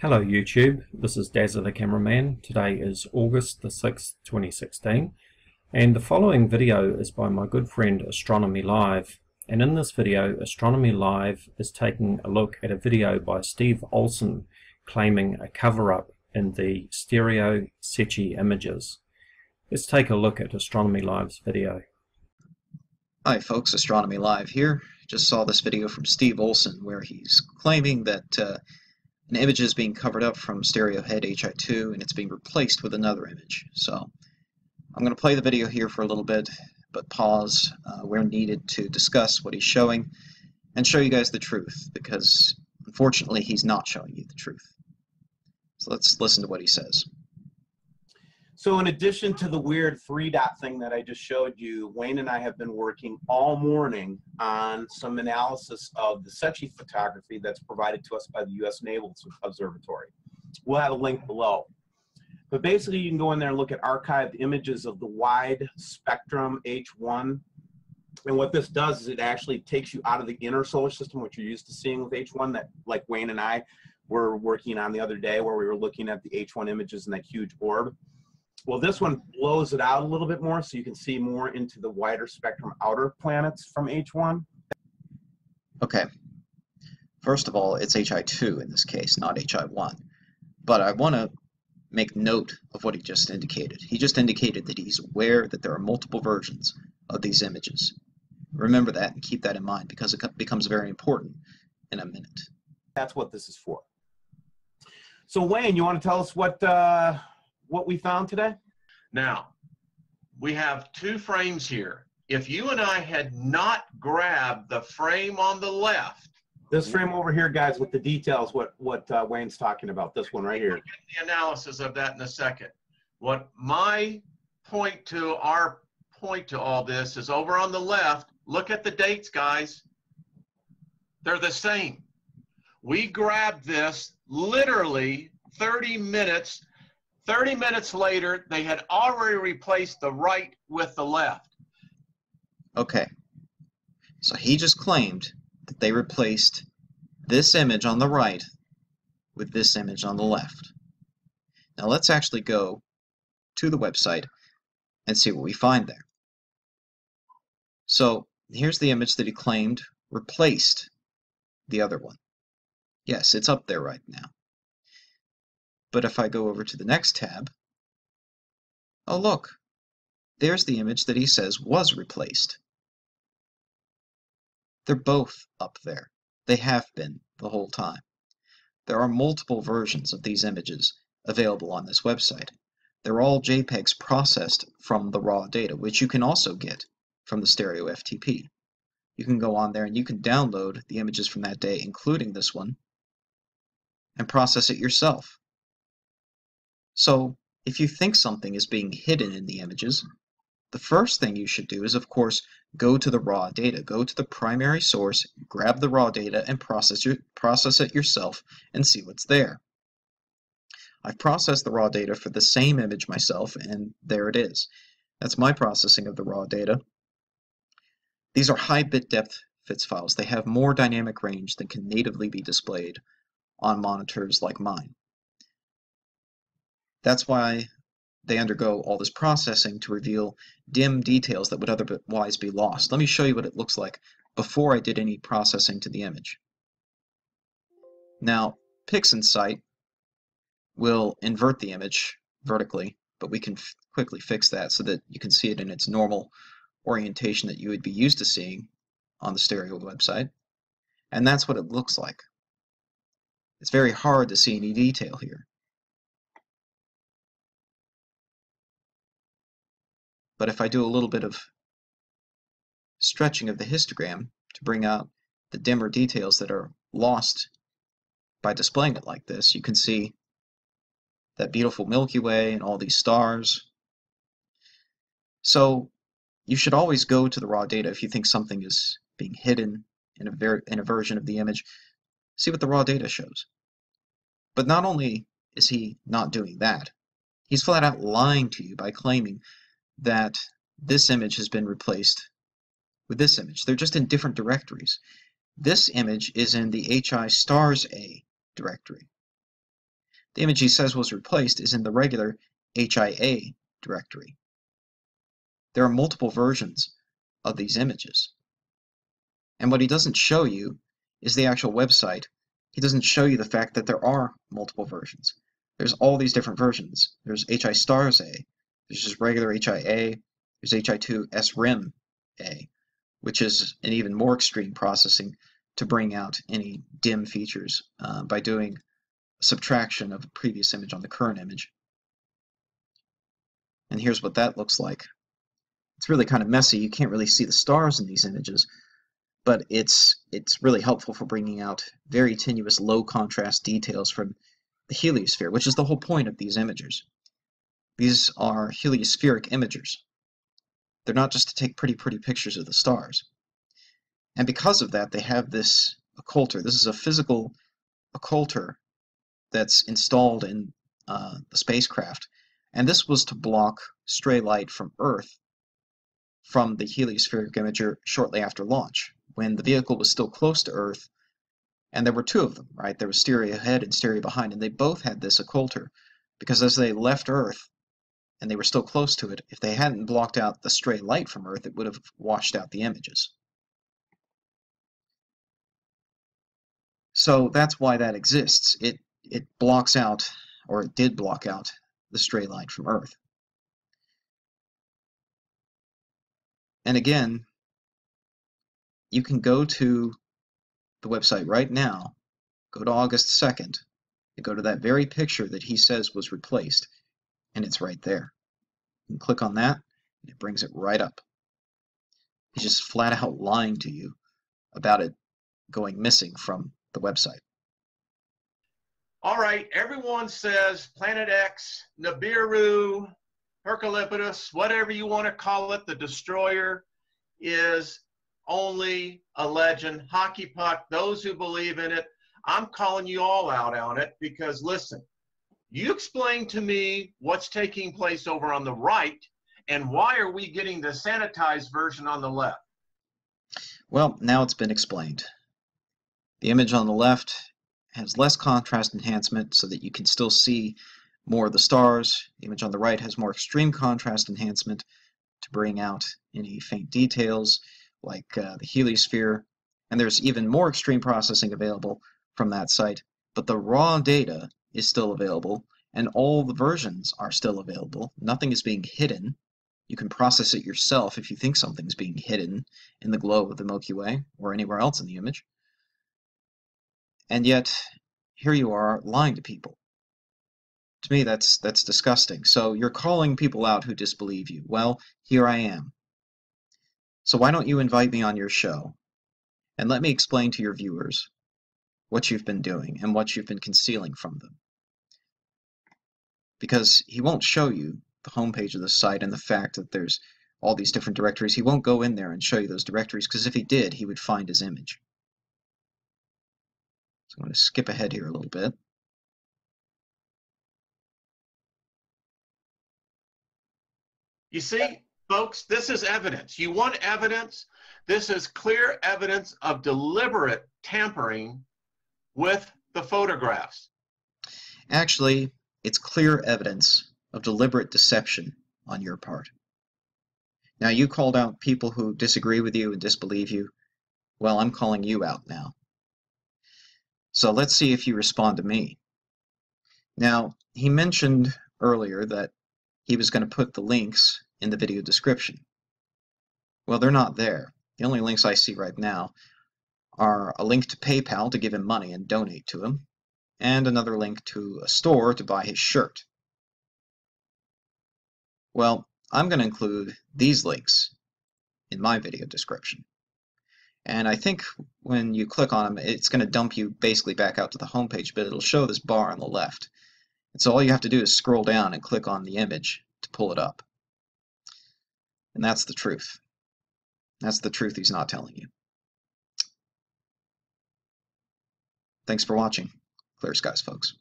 Hello YouTube, this is Dazza the cameraman. Today is August the 6th, 2016 and the following video is by my good friend Astronomy Live and in this video Astronomy Live is taking a look at a video by Steve Olson claiming a cover-up in the stereo SECCHI images. Let's take a look at Astronomy Live's video. Hi folks, Astronomy Live here. Just saw this video from Steve Olson where he's claiming that uh, an image is being covered up from stereo head HI2 and it's being replaced with another image. So I'm going to play the video here for a little bit, but pause uh, where needed to discuss what he's showing and show you guys the truth, because unfortunately he's not showing you the truth. So let's listen to what he says. So in addition to the weird three dot thing that I just showed you, Wayne and I have been working all morning on some analysis of the SECCHI photography that's provided to us by the U.S. Naval Observatory. We'll have a link below. But basically you can go in there and look at archived images of the wide spectrum H1. And what this does is it actually takes you out of the inner solar system, which you're used to seeing with H1 that like Wayne and I were working on the other day where we were looking at the H1 images in that huge orb. Well, this one blows it out a little bit more so you can see more into the wider spectrum outer planets from H1. Okay. First of all, it's HI2 in this case, not HI1. But I want to make note of what he just indicated. He just indicated that he's aware that there are multiple versions of these images. Remember that and keep that in mind because it becomes very important in a minute. That's what this is for. So Wayne, you want to tell us what uh, what we found today? Now, we have two frames here. If you and I had not grabbed the frame on the left, this frame over here, guys, with the details, what what uh, Wayne's talking about, this one right here. We'll get the analysis of that in a second. What my point to our point to all this is over on the left, look at the dates, guys. They're the same. We grabbed this literally 30 minutes 30 minutes later, they had already replaced the right with the left. Okay. So he just claimed that they replaced this image on the right with this image on the left. Now let's actually go to the website and see what we find there. So here's the image that he claimed replaced the other one. Yes, it's up there right now. But if I go over to the next tab, oh look, there's the image that he says was replaced. They're both up there. They have been the whole time. There are multiple versions of these images available on this website. They're all JPEGs processed from the raw data, which you can also get from the Stereo FTP. You can go on there and you can download the images from that day, including this one, and process it yourself. So if you think something is being hidden in the images, the first thing you should do is, of course, go to the raw data. Go to the primary source, grab the raw data, and process, your, process it yourself and see what's there. I've processed the raw data for the same image myself, and there it is. That's my processing of the raw data. These are high bit depth FITS files. They have more dynamic range than can natively be displayed on monitors like mine. That's why they undergo all this processing to reveal dim details that would otherwise be lost. Let me show you what it looks like before I did any processing to the image. Now, PixInsight will invert the image vertically, but we can quickly fix that so that you can see it in its normal orientation that you would be used to seeing on the stereo website. And that's what it looks like. It's very hard to see any detail here. But if I do a little bit of stretching of the histogram to bring out the dimmer details that are lost by displaying it like this, you can see that beautiful Milky Way and all these stars. So you should always go to the raw data if you think something is being hidden in a, ver in a version of the image. See what the raw data shows. But not only is he not doing that, he's flat out lying to you by claiming that this image has been replaced with this image. They're just in different directories. This image is in the HI stars A directory. the image he says was replaced is in the regular HIA directory. There are multiple versions of these images. And what he doesn't show you is the actual website. He doesn't show you the fact that there are multiple versions. There's all these different versions. There's HI stars A, there's just regular HIA, there's HI2 SRIM A, which is an even more extreme processing to bring out any dim features uh, by doing subtraction of a previous image on the current image. And here's what that looks like. It's really kind of messy. You can't really see the stars in these images, but it's it's really helpful for bringing out very tenuous low contrast details from the heliosphere, which is the whole point of these imagers. These are heliospheric imagers. They're not just to take pretty, pretty pictures of the stars. And because of that, they have this occulter. This is a physical occulter that's installed in uh, the spacecraft. And this was to block stray light from Earth from the heliospheric imager shortly after launch, when the vehicle was still close to Earth, and there were two of them, right? There was stereo ahead and stereo behind, and they both had this occulter, because as they left Earth, and they were still close to it, if they hadn't blocked out the stray light from Earth, it would have washed out the images. So that's why that exists. It it blocks out, or it did block out, the stray light from Earth. And again, you can go to the website right now, go to August 2nd, and go to that very picture that he says was replaced, and it's right there. You can click on that, and it brings it right up. He's just flat out lying to you about it going missing from the website. All right, everyone says Planet X, Nibiru, Hercolubus, whatever you want to call it, the destroyer is only a legend. Hockey puck, those who believe in it, I'm calling you all out on it because listen, you explain to me what's taking place over on the right and why are we getting the sanitized version on the left? Well, now it's been explained. The image on the left has less contrast enhancement so that you can still see more of the stars. The image on the right has more extreme contrast enhancement to bring out any faint details like uh, the heliosphere. And there's even more extreme processing available from that site. But the raw data is still available and all the versions are still available. Nothing is being hidden. You can process it yourself if you think something's being hidden in the glow of the Milky Way or anywhere else in the image. And yet, here you are lying to people. To me, that's that's disgusting. So you're calling people out who disbelieve you. Well, here I am. So why don't you invite me on your show and let me explain to your viewers what you've been doing and what you've been concealing from them. Because he won't show you the homepage of the site and the fact that there's all these different directories. He won't go in there and show you those directories because if he did, he would find his image. So I'm going to skip ahead here a little bit. You see, folks, this is evidence. You want evidence? This is clear evidence of deliberate tampering with the photographs. Actually, it's clear evidence of deliberate deception on your part. Now, you called out people who disagree with you and disbelieve you. Well, I'm calling you out now. So let's see if you respond to me. Now, he mentioned earlier that he was going to put the links in the video description. Well, they're not there. The only links I see right now are a link to PayPal to give him money and donate to him, and another link to a store to buy his shirt. Well, I'm going to include these links in my video description. And I think when you click on them, it's going to dump you basically back out to the home page, but it'll show this bar on the left. And so all you have to do is scroll down and click on the image to pull it up. And that's the truth. That's the truth he's not telling you. Thanks for watching. Clear skies, folks.